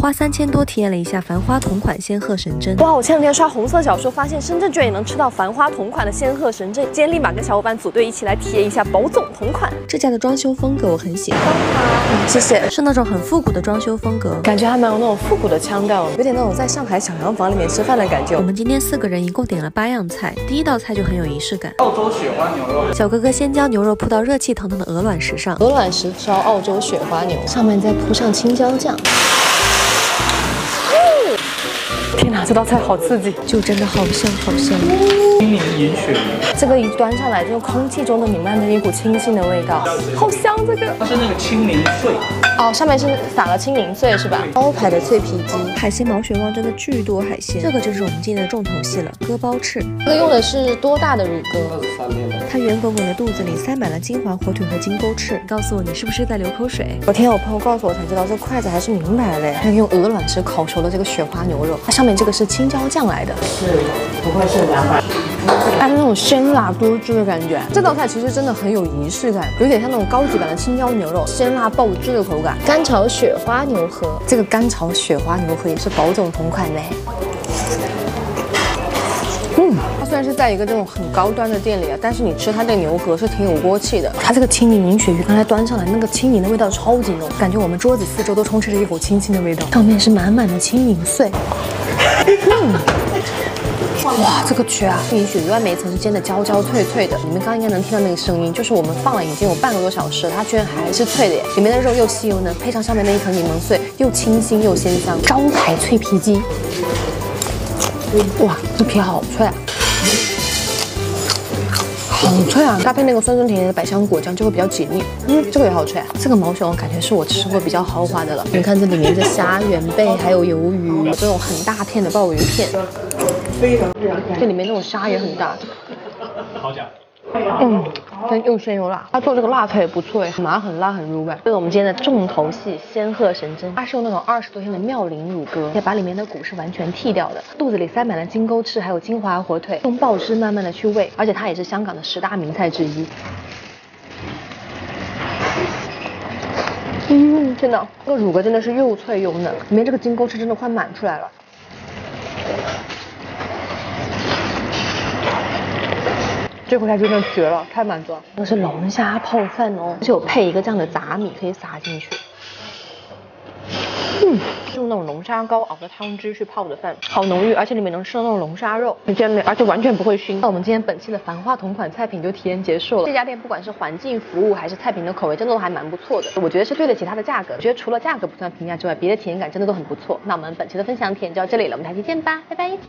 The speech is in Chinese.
花三千多体验了一下繁花同款仙鹤神针。哇，我前两天刷红色小说，发现深圳居然也能吃到繁花同款的仙鹤神针，今天立马跟小伙伴组队一起来体验一下宝总同款。这家的装修风格我很喜欢，谢谢，是那种很复古的装修风格，感觉还蛮有那种复古的腔调，有点那种在上海小洋房里面吃饭的感觉。我们今天四个人一共点了八样菜，第一道菜就很有仪式感，澳洲雪花牛肉。小哥哥先将牛肉铺到热气腾腾的鹅卵石上，鹅卵石烧澳洲雪花牛，上面再铺上青椒酱。天哪，这道菜好刺激，就真的好香好香。青柠银鳕鱼，这个一端上来，就空气中都弥漫着一股清新的味道，好香这个。它是那个青柠碎，哦，上面是撒了青柠碎是吧？包牌的脆皮鸡，海鲜毛血旺真的巨多海鲜，这个就是我们今天的重头戏了，割包翅。这个用的是多大的乳鸽？二十三天的。它圆滚滚的肚子里塞满了金华火腿和金钩翅，告诉我你是不是在流口水？昨天我朋友告诉我才知道，这筷子还是明白嘞，它用鹅卵石烤熟的这个雪花牛肉，它上面这个是青椒酱来的，是不会是凉拌。它是那种鲜辣多汁的感觉。这道菜其实真的很有仪式感，有点像那种高级版的青椒牛肉，鲜辣爆汁的口感。干炒雪花牛河，这个干炒雪花牛河也是宝总同款嘞。嗯，它虽然是在一个这种很高端的店里啊，但是你吃它这个牛河是挺有锅气的。它这个青柠银鳕鱼刚才端上来，那个青柠的味道超级浓，感觉我们桌子四周都充斥着一股清新的味道。上面是满满的青柠碎。嗯。哇，这个绝啊！不允许外面一层是煎的焦焦脆脆的，你们刚刚应该能听到那个声音，就是我们放了已经有半个多小时了，它居然还是脆的耶！里面的肉又细又嫩，配上上面那一层柠檬碎，又清新又鲜香。招牌脆皮鸡，哇，这皮好脆啊！好脆啊！搭配那个酸酸甜甜的百香果酱就会比较解腻。嗯，这个也好脆啊！这个毛血旺感觉是我吃过比较豪华的了。你看这里面的虾、元贝还有鱿鱼，这种很大片的鲍鱼片。这里面那种虾也很大，好讲。嗯，真又鲜又辣。它做这个辣菜也不错哎，麻很辣很入味。这是我们今天的重头戏仙鹤神针，它是用那种二十多天的妙龄乳鸽，要把里面的骨是完全剔掉的，肚子里塞满了金钩翅，还有金华火腿，用爆汁慢慢的去喂，而且它也是香港的十大名菜之一。嗯，天哪，这个乳鸽真的是又脆又嫩，里面这个金钩翅真的快满出来了。这回菜真的绝了，太满足了。这是龙虾泡饭哦，而且我配一个这样的杂米可以撒进去。嗯，用那种龙虾膏熬的汤汁去泡的饭，好浓郁，而且里面能吃到那种龙虾肉，很鲜美，而且完全不会熏。那我们今天本期的繁花同款菜品就体验结束了。这家店不管是环境、服务还是菜品的口味，真的都还蛮不错的。我觉得是对得起它的价格。我觉得除了价格不算平价之外，别的体验感真的都很不错。那我们本期的分享体验就到这里了，我们下期见吧，拜拜。